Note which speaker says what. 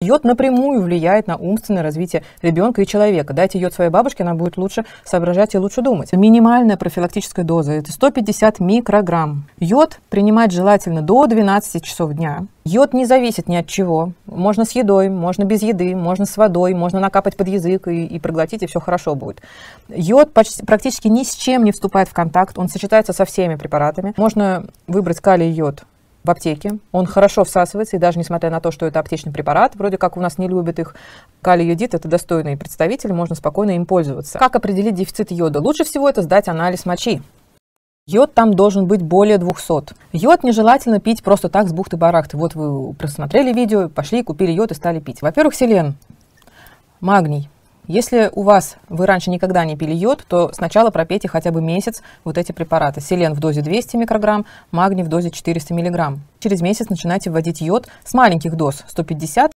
Speaker 1: Йод напрямую влияет на умственное развитие ребенка и человека. Дайте йод своей бабушке, она будет лучше соображать и лучше думать. Минимальная профилактическая доза – это 150 микрограмм. Йод принимать желательно до 12 часов дня. Йод не зависит ни от чего. Можно с едой, можно без еды, можно с водой, можно накапать под язык и, и проглотить, и все хорошо будет. Йод почти, практически ни с чем не вступает в контакт, он сочетается со всеми препаратами. Можно выбрать калий-йод в аптеке. Он хорошо всасывается, и даже несмотря на то, что это аптечный препарат, вроде как у нас не любят их, калий-йодит – это достойный представитель, можно спокойно им пользоваться. Как определить дефицит йода? Лучше всего это сдать анализ мочи. Йод там должен быть более 200. Йод нежелательно пить просто так с бухты-барахты. Вот вы просмотрели видео, пошли, купили йод и стали пить. Во-первых, селен, магний, если у вас, вы раньше никогда не пили йод, то сначала пропейте хотя бы месяц вот эти препараты. Селен в дозе 200 микрограмм, магний в дозе 400 миллиграмм. Через месяц начинайте вводить йод с маленьких доз 150